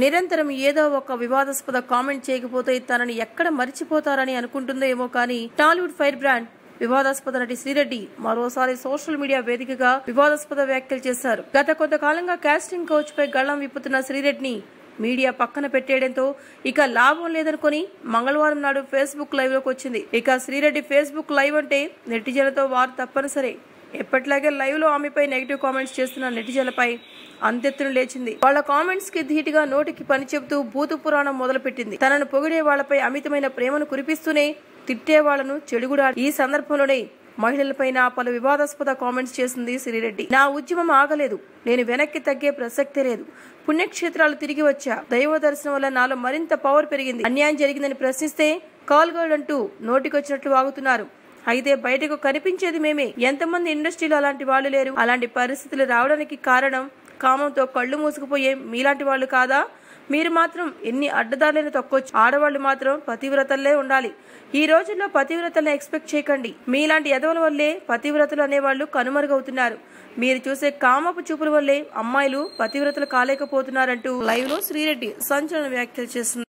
నిరంతరం ఏదో ఒక వివాదాస్పద కామెంట్ చేయకపోతే తనని ఎక్కడ మరిచిపోతారని అనుకుంటుందో ఏమో కానీ టాలీవుడ్ ఫైర్ బ్రాండ్ వివాదాస్పద నటి శ్రీరెడ్డి మరోసారి సోషల్ మీడియా వేదికగా వివాదాస్పద వ్యాఖ్యలు చేశారు. గత కొంతకాలంగా కాస్టింగ్ కోచ్ పై గళ్ళం విప్పుతున్న శ్రీరెడ్డిని మీడియా పక్కన పెట్టేయడంతో ఇక లాభం లేదనుకొని మంగళవారం నాడు ఫేస్బుక్ లైవ్లోకి వచ్చింది. ఇక శ్రీరెడ్డి ఫేస్బుక్ లైవ్ అంటే నెటిజన్లతో వారు తప్పనిసరి. ఎప్పట్లాగే లైవ్లో ఆమెపై నెగిటివ్ కామెంట్స్ చేస్తున్న నెటిజన్లపై అంతెత్తును లేచింది. వాళ్ళ కామెంట్స్కి ధీటుగా నోటికి పని చెబుతూ భూత పురాణం మొదలుపెట్టింది. తనను పొగిడే వాళ్ళపై అమితమైన ప్రేమను కురిపిస్తూనే తిట్టే వాళ్ళను చెడుగుడా ఈ సందర్భంలోనే మహిళలపైన పలు వివాదాస్పద కామెంట్స్ చేసింది శ్రీరెడ్డి నా ఉద్యమం ఆగలేదు. నేను వెనక్కి తగ్గే ప్రసక్తే లేదు. పుణ్యక్షేత్రాలు తిరిగి వచ్చా. దైవ దర్శనం వల్ల నాలో మరింత పవర్ పెరిగింది. అన్యాయం జరిగిందని ప్రశ్నిస్తే కాల్ అంటూ నోటికొచ్చినట్లు వాగుతున్నారు. అయితే బయటకు కనిపించేది మేమే. ఎంతమంది ఇండస్ట్రీలో అలాంటి వాళ్ళు లేరు. అలాంటి పరిస్థితులు రావడానికి కారణం కామంతో కళ్ళు మూసుకుపోయే మీలాంటి వాళ్ళు కాదా? మీరు మాత్రం ఎన్ని అడ్డదారులను తొక్కొచ్చు. ఆడవాళ్ళు మాత్రం పతివ్రతల్లే ఉండాలి. ఈ రోజుల్లో పతివ్రతలను ఎక్స్పెక్ట్ చేయకండి. మీలాంటి ఎదవల వల్లే పతివ్రతలు అనేవాళ్ళు కనుమరుగవుతున్నారు. మీరు చూసే కామపు చూపుల వల్లే అమ్మాయిలు పతివ్రతలు కాలేకపోతున్నారంటూ లైవ్లో శ్రీరెడ్డి సంచలన వ్యాఖ్యలు చేస్తున్నారు.